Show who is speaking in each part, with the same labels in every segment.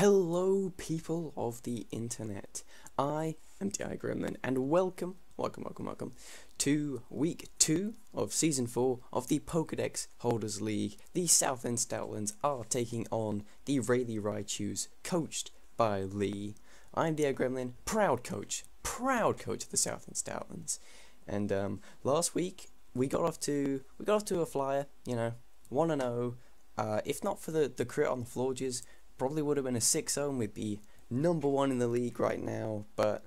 Speaker 1: Hello, people of the internet. I am D.I. Gremlin, and welcome, welcome, welcome, welcome to week two of season four of the Pokedex Holders League. The Southend Stoutlands are taking on the Rayleigh Raichus, coached by Lee. I'm D.I. Gremlin, proud coach, proud coach of the Southend Stoutlands. And um, last week we got off to we got off to a flyer, you know, one and zero. Uh, if not for the the crit on the Florges, probably would have been a 6-0 and we'd be number one in the league right now, but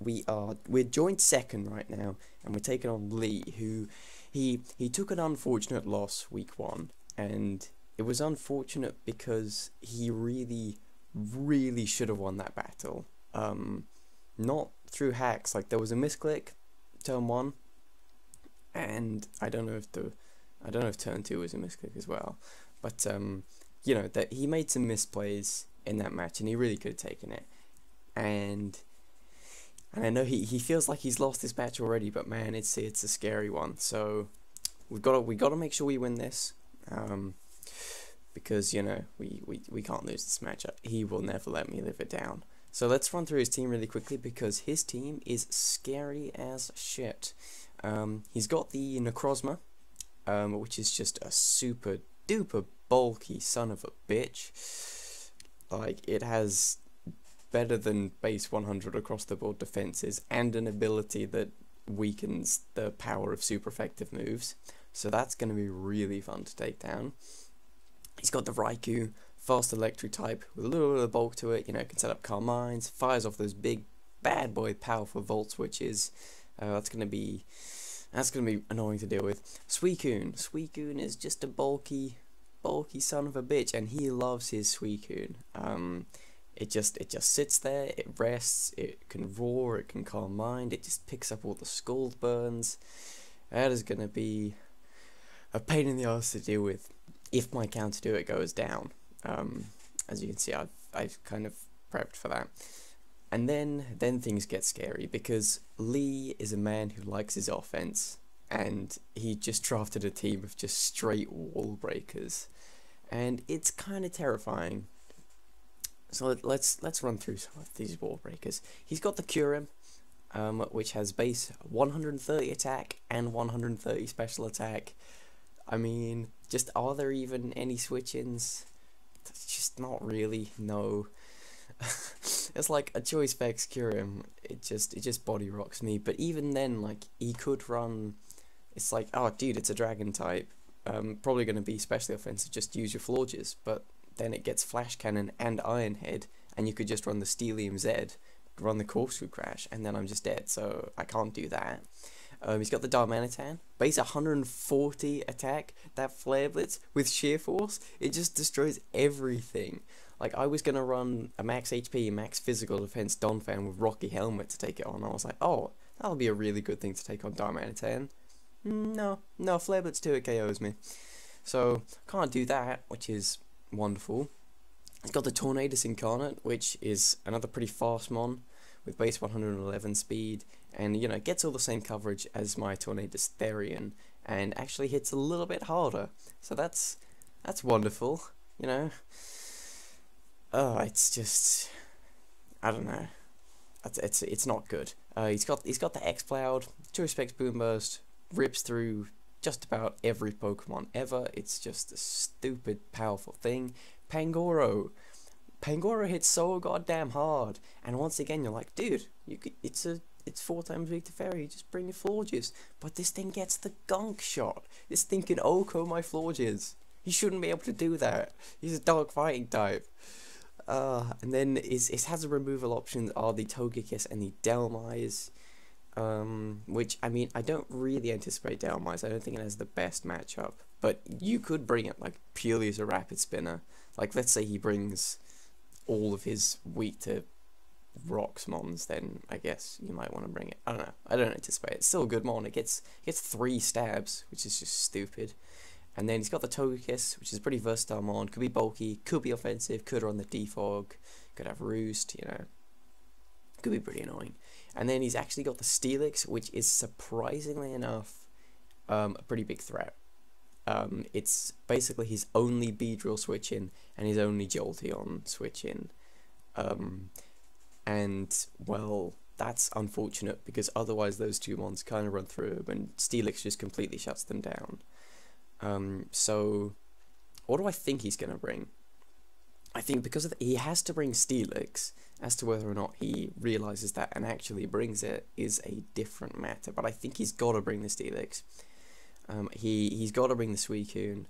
Speaker 1: we are we're joint second right now, and we're taking on Lee, who he he took an unfortunate loss week one, and it was unfortunate because he really really should have won that battle. Um, not through hacks, like there was a misclick, turn one, and I don't know if the I don't know if turn two was a misclick as well, but um, you know that he made some misplays in that match, and he really could have taken it. And and I know he, he feels like he's lost this match already, but man, it's it's a scary one. So we've got to we got to make sure we win this, um, because you know we, we we can't lose this match. He will never let me live it down. So let's run through his team really quickly because his team is scary as shit. Um, he's got the Necrozma, um, which is just a super duper bulky son of a bitch. Like, it has better than base 100 across the board defenses and an ability that weakens the power of super effective moves. So that's going to be really fun to take down. He's got the Raikou, fast electric type with a little bit of bulk to it, you know, can set up Calm Minds, fires off those big bad boy powerful volt switches. Uh, that's going to be that's going to be annoying to deal with. Suicune. Suicune is just a bulky, bulky son of a bitch, and he loves his Suicune. Um, it just it just sits there, it rests, it can roar, it can calm mind, it just picks up all the scald burns. That is going to be a pain in the ass to deal with if my counter to it goes down. Um, as you can see, I've, I've kind of prepped for that. And then then things get scary because Lee is a man who likes his offense and he just drafted a team of just straight wall breakers. And it's kind of terrifying. So let, let's let's run through some of these wall breakers. He's got the Kyurem, um, which has base 130 attack and 130 special attack. I mean, just are there even any switch-ins? Just not really. No. it's like a choice specs Kyurem. It just it just body rocks me. But even then, like he could run. It's like oh dude, it's a dragon type. Um, probably going to be specially offensive. Just use your Florges, but then it gets Flash Cannon and Iron Head, and you could just run the Steelium Z, run the Corkscrew Crash, and then I'm just dead. So I can't do that. Um, he's got the Darmanitan, base 140 attack. That Flare Blitz with Sheer Force, it just destroys everything. Like I was gonna run a max HP, max physical defense Donphan with Rocky Helmet to take it on. I was like, oh, that'll be a really good thing to take on Darmanitan. No, no, Flare Blitz 2 it KOs me. So can't do that, which is wonderful. It's got the Tornadus Incarnate, which is another pretty fast mon with base 111 speed, and you know gets all the same coverage as my Tornadus Therian, and actually hits a little bit harder. So that's that's wonderful, you know oh, it's just I don't know. It's it's, it's not good. Uh, he's got he's got the Exploud, two respects Boom Burst, rips through just about every Pokemon ever. It's just a stupid powerful thing. Pangoro. Pangoro hits so goddamn hard, and once again you're like, dude, you could, it's a it's four times weak to fairy, just bring your Florges. But this thing gets the gunk shot. This thing can OHKO my Florges. He shouldn't be able to do that. He's a dark fighting type. Uh, and then his, his hazard removal options are the Togekiss and the Dhelmise. Um, which, I mean, I don't really anticipate Dhelmise. I don't think it has the best matchup. But you could bring it, like, purely as a rapid spinner. Like, let's say he brings all of his weak to rocks mons, then I guess you might want to bring it. I don't know. I don't anticipate it. It's still a good mon. It gets, it gets three stabs, which is just stupid. And then he's got the Togekiss, which is a pretty versatile mon. Could be bulky, could be offensive, could run the Defog, could have Roost, you know. Could be pretty annoying. And then he's actually got the Steelix, which is surprisingly enough um, a pretty big threat. Um, it's basically his only Beedrill switch in and his only Jolteon switch in. Um, and well, that's unfortunate because otherwise those two mons kind of run through and Steelix just completely shuts them down. Um, so, what do I think he's going to bring? I think because of the, he has to bring Steelix, as to whether or not he realizes that and actually brings it is a different matter. But I think he's got to bring the Steelix. Um, he he's got to bring the Suicune.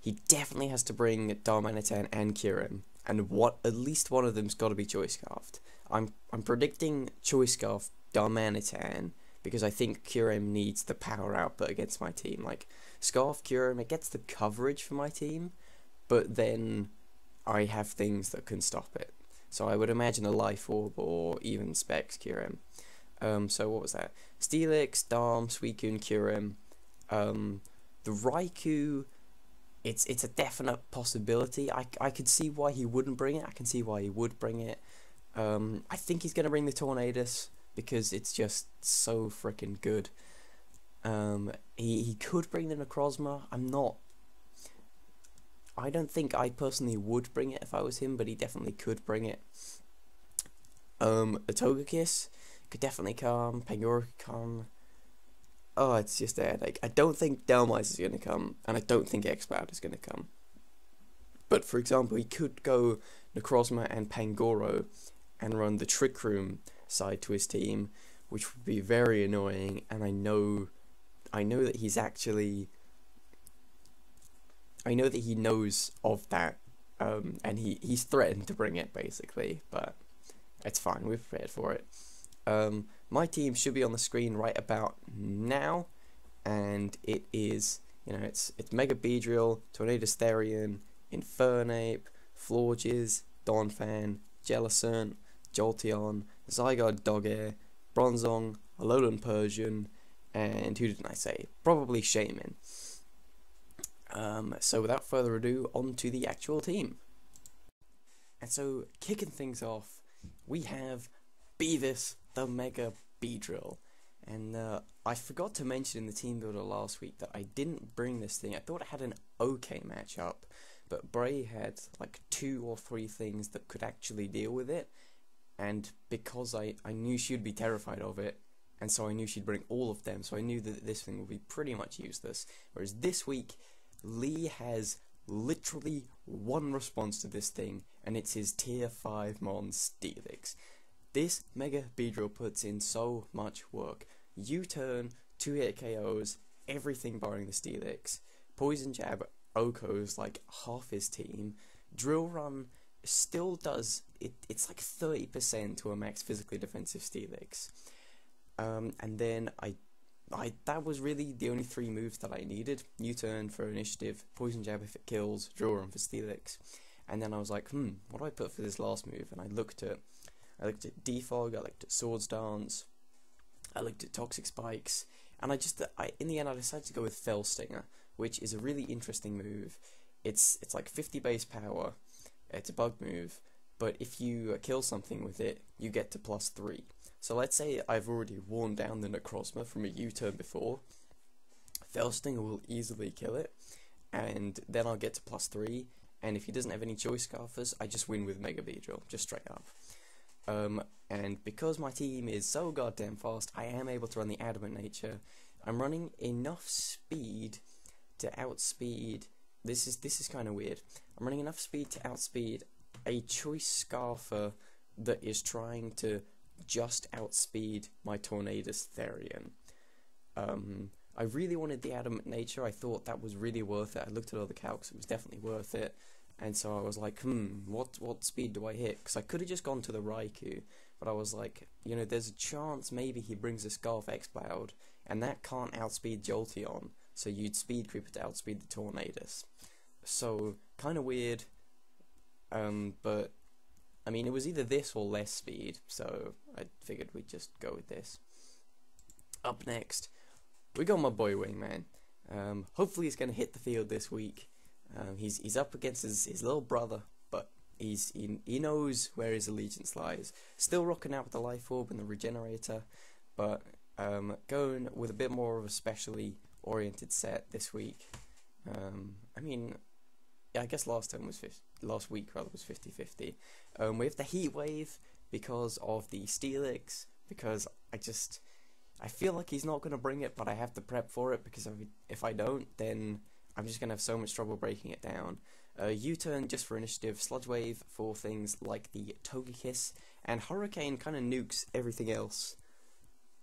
Speaker 1: He definitely has to bring Darmanitan and Kyurem, and what at least one of them's got to be Choice Scarfed. I'm I'm predicting Choice Scarf Darmanitan because I think Kyurem needs the power output against my team. Like Scarf Kyurem, it gets the coverage for my team, but then I have things that can stop it. So I would imagine a Life Orb or even Specs Kyurem. Um, so what was that? Steelix, Darm, Suicune, Kyurem. Um, the Raikou, it's it's a definite possibility. I, I could see why he wouldn't bring it. I can see why he would bring it. Um, I think he's going to bring the Tornadus because it's just so freaking good. Um, he, he could bring the Necrozma. I'm not I don't think I personally would bring it if I was him, but he definitely could bring it. Um, a Togekiss could definitely come. Pangoro could come. Oh, it's just a headache. I don't think Dhelmise is going to come, and I don't think Exploud is going to come. But for example, he could go Necrozma and Pangoro and run the Trick Room side to his team, which would be very annoying. And I know, I know that he's actually I know that he knows of that, um, and he, he's threatened to bring it basically, but it's fine. We're prepared for it. Um, my team should be on the screen right about now, and it is you know it's it's Mega Beedrill, Tornadus Therian, Infernape, Florges, Donphan, Jellicent, Jolteon, Zygarde Dogair, Bronzong, Alolan Persian, and who didn't I say? Probably Shaymin. Um, so without further ado, on to the actual team. And so, kicking things off, we have Beavis the Mega Beedrill. And uh, I forgot to mention in the team builder last week that I didn't bring this thing. I thought it had an okay matchup, but Bray had like two or three things that could actually deal with it. And because I, I knew she'd be terrified of it, and so I knew she'd bring all of them, so I knew that this thing would be pretty much useless. Whereas this week, Lee has literally one response to this thing, and it's his tier 5 Mon Steelix. This Mega Beedrill puts in so much work. U-turn, 2 hit KOs, everything barring the Steelix. Poison Jab OHKOs like half his team. Drill Run still does, it, it's like 30% to a max physically defensive Steelix. Um, and then I I that was really the only three moves that I needed. U-turn for initiative, poison jab if it kills, Drill Run for Steelix. And then I was like, hmm, what do I put for this last move? And I looked at I looked at Defog, I looked at Swords Dance, I looked at Toxic Spikes, and I just I in the end I decided to go with Fell Stinger, which is a really interesting move. It's it's like 50 base power. It's a bug move, but if you kill something with it, you get to plus 3. So let's say I've already worn down the Necrozma from a U-turn before. Fellstinger will easily kill it, and then I'll get to plus 3, and if he doesn't have any Choice Scarfers, I just win with Mega Beedrill, just straight up. Um, and because my team is so goddamn fast, I am able to run the Adamant Nature. I'm running enough speed to outspeed. This is this is kind of weird. I'm running enough speed to outspeed a Choice Scarfer that is trying to just outspeed my Tornadus Therian. Um, I really wanted the Adamant Nature. I thought that was really worth it. I looked at all the calcs; it was definitely worth it. And so I was like, hmm, what what speed do I hit? Because I could have just gone to the Raikou, but I was like, you know, there's a chance maybe he brings a Scarf Exploud, and that can't outspeed Jolteon, so you'd speed creep it to outspeed the Tornadus. So kind of weird, um, but I mean, it was either this or less speed, so I figured we'd just go with this. Up next, we got my boy Wingman. Um, hopefully, he's going to hit the field this week. Um, he's he's up against his, his little brother, but he's he, he knows where his allegiance lies. Still rocking out with the life orb and the regenerator, but um, going with a bit more of a specially oriented set this week. Um, I mean, yeah, I guess last time was 50, last week rather was 50-50. Um, we have the heat wave because of the Steelix because I just I feel like he's not going to bring it, but I have to prep for it because if I don't, then I'm just going to have so much trouble breaking it down. Uh, U-turn just for initiative, Sludge Wave for things like the Togekiss, and Hurricane kind of nukes everything else.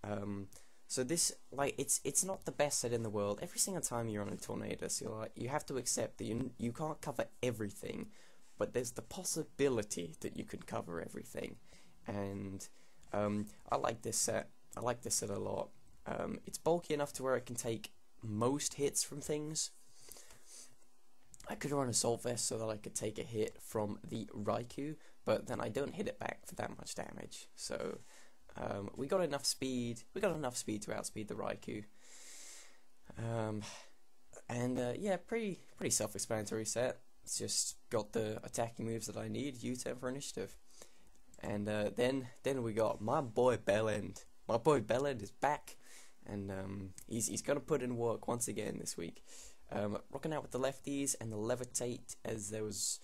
Speaker 1: Um, so this, like, it's it's not the best set in the world. Every single time you're on a Tornadus, you're like, you have to accept that you you can't cover everything, but there's the possibility that you can cover everything, and um, I like this set. I like this set a lot. Um, it's bulky enough to where it can take most hits from things. I could run Assault Vest so that I could take a hit from the Raikou, but then I don't hit it back for that much damage. So um, we got enough speed. We got enough speed to outspeed the Raikou. Um, and uh, yeah, pretty pretty self-explanatory set. It's just got the attacking moves that I need. U-turn for initiative. And uh, then then we got my boy Bellend. My boy Bellend is back, and um, he's he's gonna put in work once again this week. Um, rocking out with the lefties and the levitate as there was.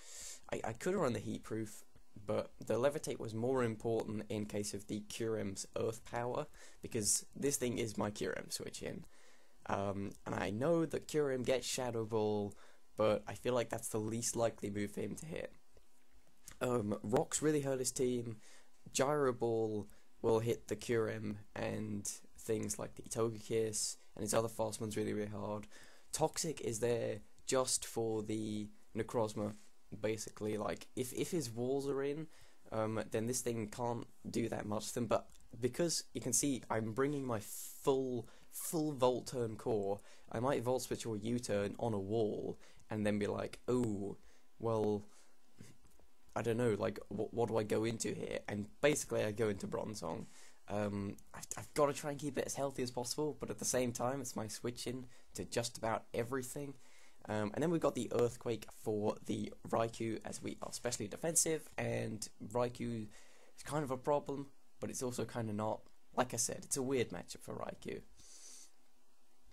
Speaker 1: I, I could have run the heat proof, but the levitate was more important in case of the Kyurem's earth power because this thing is my Kyurem switch in. Um, and I know that Kyurem gets Shadow Ball, but I feel like that's the least likely move for him to hit. Um, Rocks really hurt his team. Gyro Ball will hit the Kyurem and things like the Togekiss and his other fast ones really, really hard. Toxic is there just for the Necrozma, basically. Like, if, if his walls are in, um, then this thing can't do that much to them. But because you can see I'm bringing my full full volt turn core, I might volt switch or U turn on a wall and then be like, oh, well, I don't know, like, what, what do I go into here? And basically, I go into Bronzong. Um, I've, I've got to try and keep it as healthy as possible, but at the same time, it's my switching to just about everything. Um, and then we've got the Earthquake for the Raikou, as we are especially defensive, and Raikou is kind of a problem, but it's also kind of not. Like I said, it's a weird matchup for Raikou.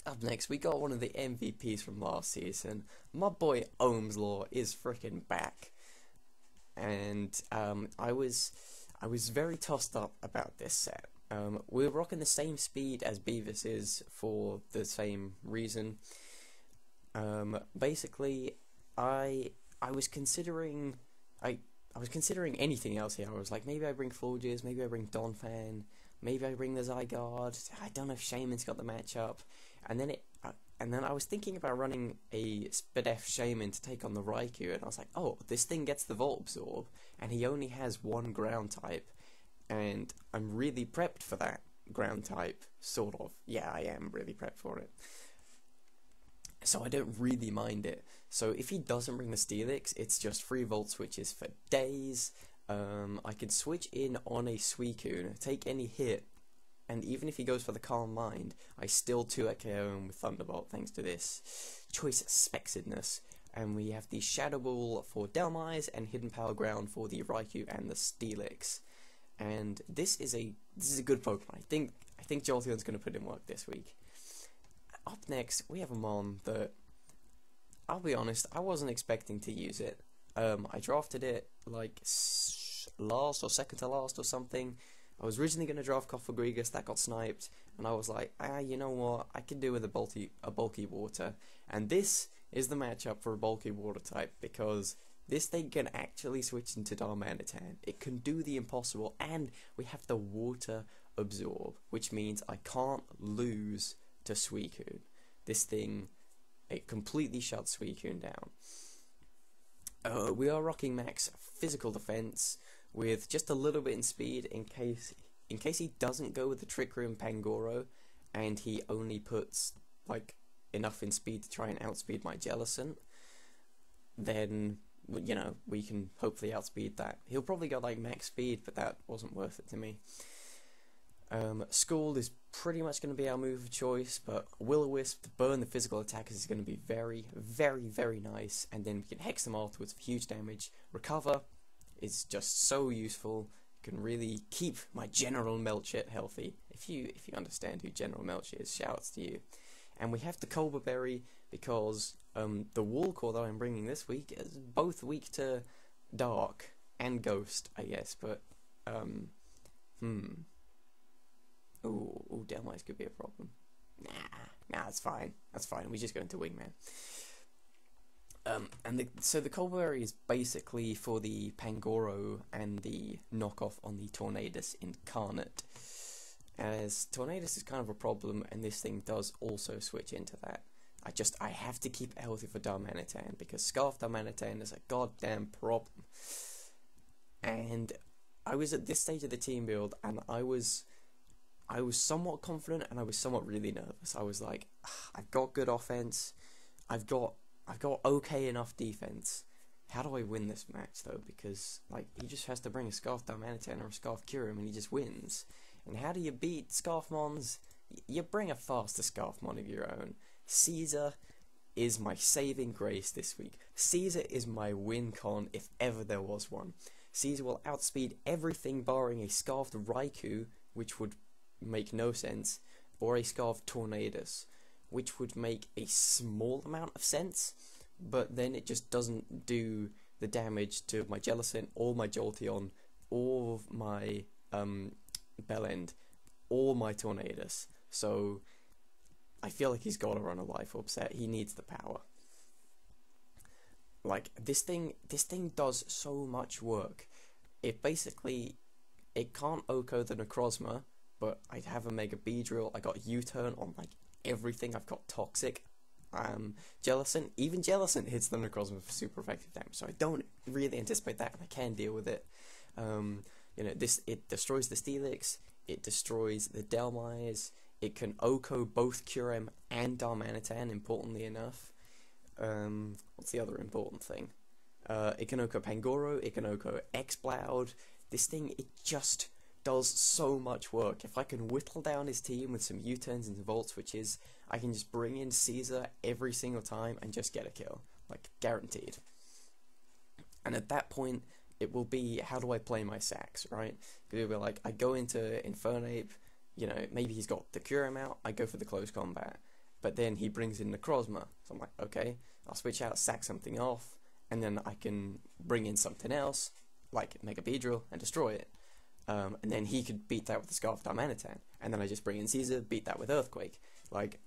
Speaker 1: Up next, we got one of the MVPs from last season. My boy Ohm's Law is freaking back and um, I was I was very tossed up about this set. Um, we're rocking the same speed as Beavis is for the same reason. Um, basically, I I was considering I I was considering anything else here. I was like, maybe I bring Florges, maybe I bring Donphan, maybe I bring the Zygarde. I don't know if Shaymin's got the matchup, and then it and then I was thinking about running a Spadef Shaymin to take on the Raikou, and I was like, oh, this thing gets the Volt Absorb, and he only has one ground type, and I'm really prepped for that ground type, sort of. Yeah, I am really prepped for it. So I don't really mind it. So if he doesn't bring the Steelix, it's just free Volt switches for days. Um, I can switch in on a Suicune, take any hit, and even if he goes for the Calm Mind, I still 2 KO him with Thunderbolt thanks to this choice spexedness. And we have the Shadow Ball for Dhelmise and Hidden Power Ground for the Raikou and the Steelix. And this is a this is a good Pokemon. I think I think Jolteon's going to put in work this week. Up next, we have a Mon that I'll be honest, I wasn't expecting to use it. Um, I drafted it like last or second to last or something I was originally going to draft Cofagrigus, that got sniped, and I was like, ah, you know what, I can do with a bulky, a bulky water. And this is the matchup for a bulky water type, because this thing can actually switch into Darmanitan. It can do the impossible, and we have the water absorb, which means I can't lose to Suicune. This thing, it completely shuts Suicune down. Uh, we are rocking max physical defense, with just a little bit in speed in case in case he doesn't go with the Trick Room Pangoro and he only puts like enough in speed to try and outspeed my Jellicent, then you know we can hopefully outspeed that. He'll probably go like max speed, but that wasn't worth it to me. Um, Scald is pretty much going to be our move of choice, but Will-O-Wisp to burn the physical attackers is going to be very, very, very nice, and then we can hex them afterwards for huge damage. Recover, is just so useful. Can really keep my General Melchett healthy. If you if you understand who General Melchett is, shouts to you. And we have the Colbur Berry because um, the Wall Core that I'm bringing this week is both weak to Dark and Ghost, I guess, but, um, hmm. Ooh, ooh, Dhelmise could be a problem. Nah, nah, that's fine. That's fine. We just go into Wingman. Um, and the, so the Colbur is basically for the Pangoro and the knockoff on the Tornadus Incarnate. As Tornadus is kind of a problem, and this thing does also switch into that. I just I have to keep healthy for Darmanitan because Scarf Darmanitan is a goddamn problem. And I was at this stage of the team build, and I was I was somewhat confident, and I was somewhat really nervous. I was like, ah, I've got good offense, I've got I've got okay enough defense. How do I win this match though? Because like he just has to bring a Scarf Darmanitan or a Scarf Kyurem and he just wins. And how do you beat Scarfmons? You bring a faster Scarfmon of your own. Caesar is my saving grace this week. Caesar is my win con if ever there was one. Caesar will outspeed everything barring a Scarfed Raikou, which would make no sense, or a Scarfed Tornadus, which would make a small amount of sense, but then it just doesn't do the damage to my Jellicent or my Jolteon or my um, Bellend or my Tornadus. So I feel like he's got to run a life orb set. He needs the power. Like this thing, this thing does so much work. It basically, it can't OHKO the Necrozma, but I have a Mega Beedrill. I got U-turn on like everything. I've got Toxic, um. Even Jellicent hits Necrozma for super effective damage, so I don't really anticipate that, and I can deal with it. Um, you know, this it destroys the Steelix, it destroys the Dhelmise, it can OHKO both Kyurem and Darmanitan, importantly enough. Um, what's the other important thing? Uh, it can OHKO Pangoro, it can OHKO Exploud. This thing, it just does so much work. If I can whittle down his team with some U-turns and Volt Switches, I can just bring in Caesar every single time and just get a kill. Like, guaranteed. And at that point, it will be, how do I play my sacks, right? It'll be like, I go into Infernape, you know, maybe he's got the Kyurem out, I go for the close combat. But then he brings in Necrozma. So I'm like, okay, I'll switch out, sack something off, and then I can bring in something else, like Mega Beedrill, and destroy it. Um, and then he could beat that with the Scarf Darmanitan. And then I just bring in Caesar, beat that with Earthquake. Like,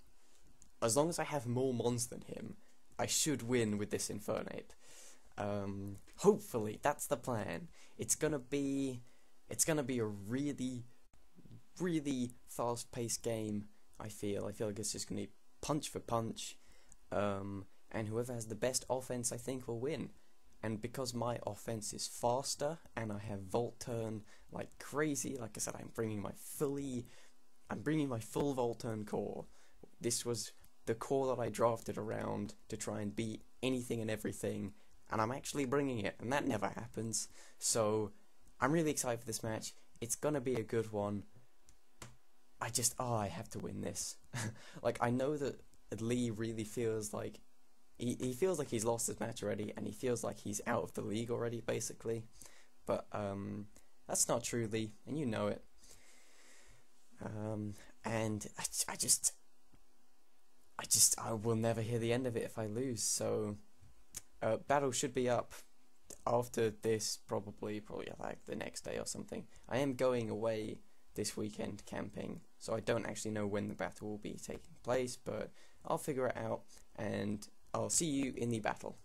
Speaker 1: as long as I have more mons than him, I should win with this Infernape. Um, hopefully, that's the plan. It's gonna be, it's gonna be a really really fast paced game. I feel. I feel like it's just to be punch for punch, um, and whoever has the best offense, I think, will win. And because my offense is faster and I have Volt Turn like crazy, like I said, I'm bringing my fully, I'm bringing my full Volt Turn core. This was the core that I drafted around to try and beat anything and everything, and I'm actually bringing it, and that never happens. So I'm really excited for this match. It's gonna be a good one. I just oh I have to win this. like I know that Lee really feels like he he feels like he's lost his match already, and he feels like he's out of the league already, basically. But um, that's not true, Lee, and you know it. Um, and I, I just, I just, I will never hear the end of it if I lose. So, uh, battle should be up after this, probably, probably like the next day or something. I am going away this weekend camping, so I don't actually know when the battle will be taking place, but I'll figure it out and I'll see you in the battle.